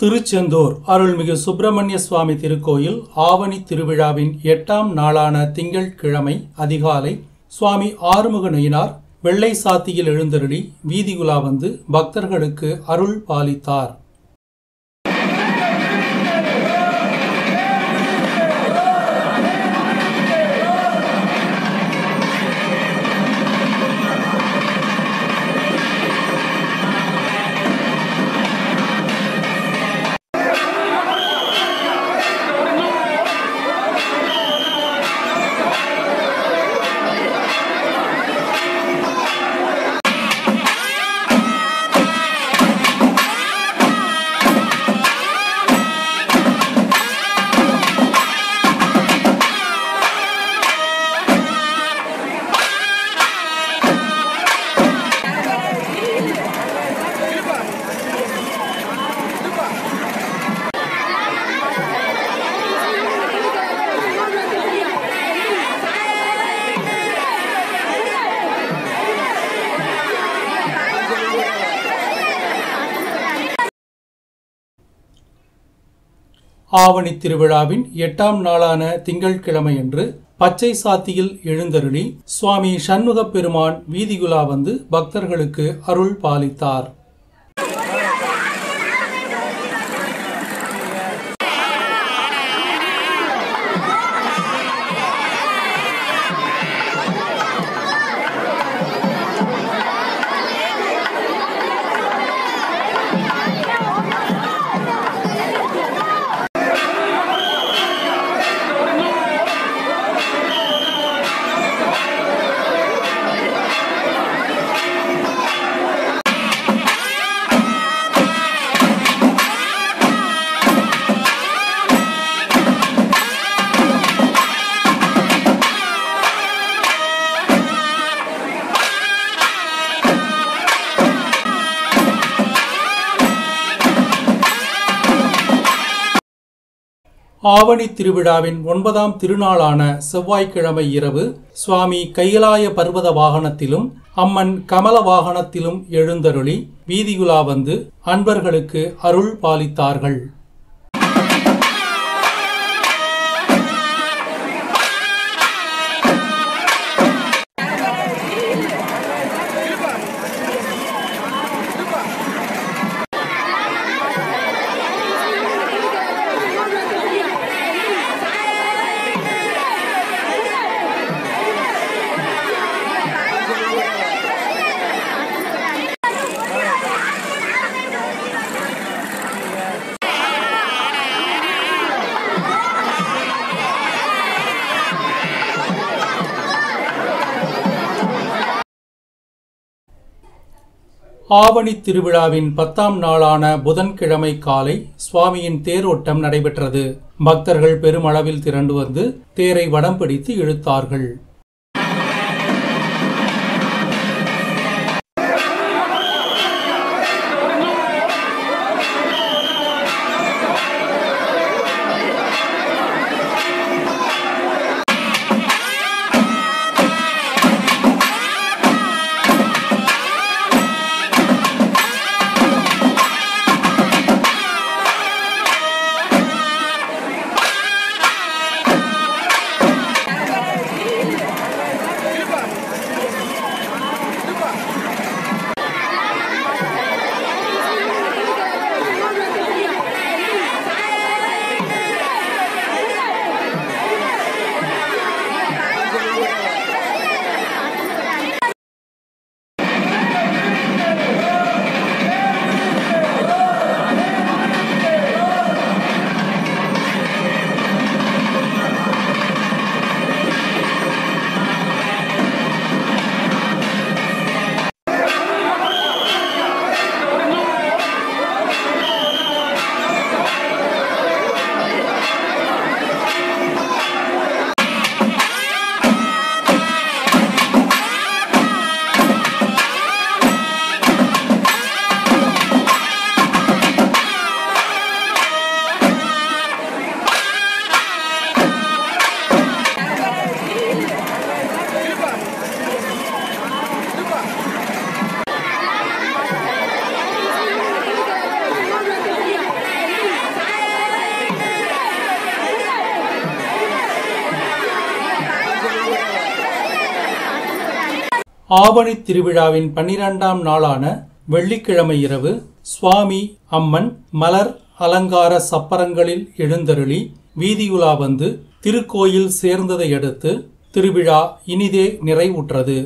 திருச்செந்தூர் அருள்மிகு சுப்பிரமணிய சுவாமி திருக்கோயில் ஆவணி திருவிழாவின் எட்டாம் நாளான திங்கட்கிழமை அதிகாலை சுவாமி ஆறுமுக நயினார் வெள்ளை சாத்தியில் எழுந்தருளி வீதிகுலா வந்து பக்தர்களுக்கு அருள் பாலித்தார். ஆவணி திருவிழாவின் எட்டாம் நாளான திங்கட்கிழமையன்று பச்சை சாத்தியில் எழுந்தருளி சுவாமி சண்முகப் பெருமான் வீதிகுலா வந்து பக்தர்களுக்கு அருள் பாலித்தார். ஆவணி திருவிழாவின் ஒன்பதாம் திருநாளான செவ்வாய்க்கிழமை இரவு சுவாமி கைலாய பர்வத வாகனத்திலும் அம்மன் கமல வாகனத்திலும் எழுந்தருளி வீதிகுலா வந்து அன்பர்களுக்கு அருள் பாலித்தார்கள். ஆவணி திருவிழாவின் பத்தாம் நாளான புதன்கிழமை காலை சுவாமியின் தேரோட்டம் நடைபெற்றது. பக்தர்கள் பெருமளவில் திரண்டு வந்து தேரை வடம் பிடித்து இழுத்தார்கள். ஆவணி திருவிழாவின் பன்னிரெண்டாம் நாளான வெள்ளிக்கிழமை இரவு சுவாமி அம்மன் மலர் அலங்கார சப்பரங்களில் எழுந்தருளி வீதியுலா வந்து திருக்கோயில் சேர்ந்ததை அடுத்து திருவிழா இனிதே நிறைவுற்றது.